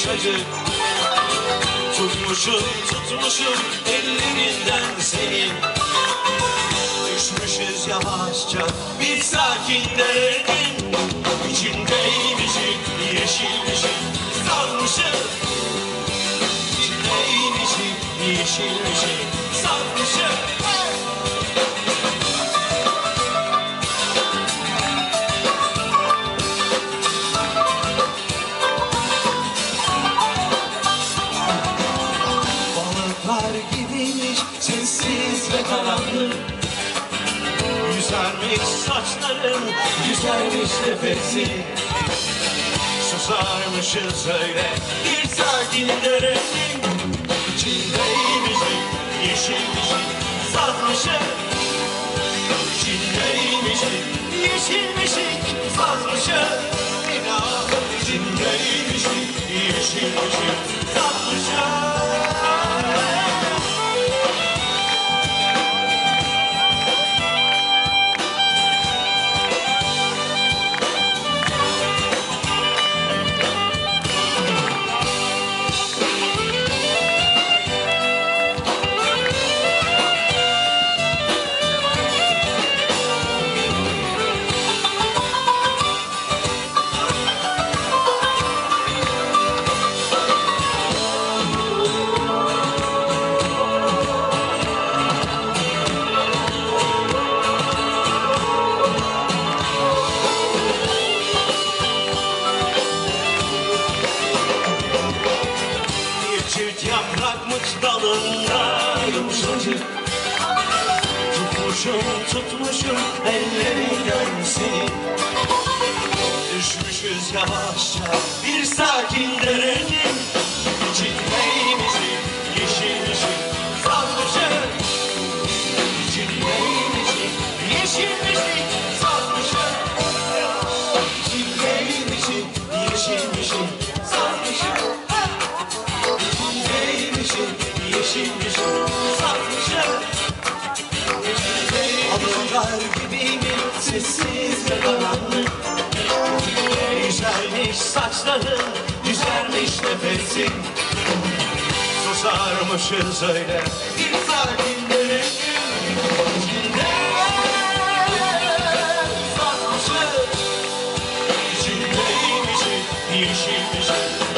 Yumuşacık. Tutmuşum tutmuşum ellerinden senin. Düşmüşüz yavaşça bir sakin derenin İçindeymişik yeşilmişik sarmışık İçindeymişik yeşilmişik sarmışık Balıklar gibiymiş sessiz ve karanlık. Yüzermiş saçların, yüzermiş nefesi Susarmışız öyle. Bir sakin derenin İçindeymişik, yeşilmişik, sazmışık İçindeymişik, yeşilmişik, sazmışık İnan içindeymişik, yeşilmişik, yaprakmış dalında yumuşacık. Tutmuşum tutmuşum ellerinden seni Düşmüşüz yavaşça bir sakin derenin yeşilmişim, satmışım Adımlar gibiyim, sessiz ve karanlık Güzelmiş saçların, güzelmiş nefesin Susarmışız öyle, bir sakin dönelim İçinde satmışız İçindeymişim, yeşilmişim,